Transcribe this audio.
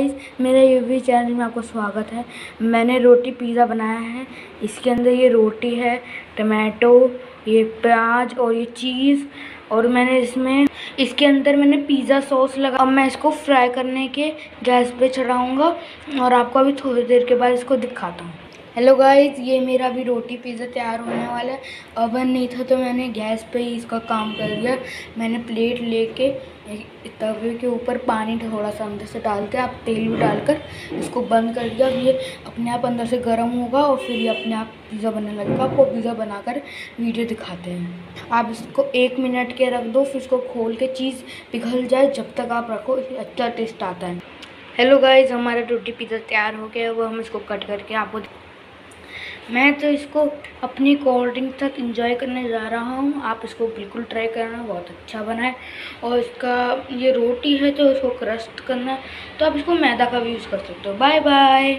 Guys मेरे YouTube channel में आपको स्वागत है। मैंने रोटी पिज़्ज़ा बनाया है। इसके अंदर ये रोटी है टमाटो ये प्याज और ये चीज़ और मैंने इसमें, इसके अंदर मैंने पिज़्ज़ा सॉस लगा। अब मैं इसको फ्राई करने के गैस पे चढ़ाऊँगा और आपको अभी थोड़ी देर के बाद इसको दिखाता हूँ। हेलो गाइस ये मेरा भी रोटी पिज़्ज़ा तैयार होने वाला है। ओवन नहीं था तो मैंने गैस पे ही इसका काम कर दिया। मैंने प्लेट लेके तवे के ऊपर पानी थोड़ा सा अंदर से डाल के, आप तेल भी डालकर इसको बंद कर दिया। ये अपने आप अंदर से गर्म होगा और फिर ये अपने आप पिज़्ज़ा बनने लगेगा। आपको पिज़्ज़ा बनाकर वीडियो दिखाते हैं। आप इसको एक मिनट के रख दो, फिर इसको खोल के चीज़ पिघल जाए, जब तक आप रखो अच्छा टेस्ट आता है। हेलो गाइज़ हमारा रोटी पिज़्ज़ा तैयार हो गया है। वो हम इसको कट करके आपको मैं तो इसको अपनी कोल्ड ड्रिंक तक इंजॉय करने जा रहा हूँ। आप इसको बिल्कुल ट्राई करना, बहुत अच्छा बना है। और इसका ये रोटी है तो इसको क्रस्ट करना तो आप इसको मैदा का भी यूज़ कर सकते हो। Bye bye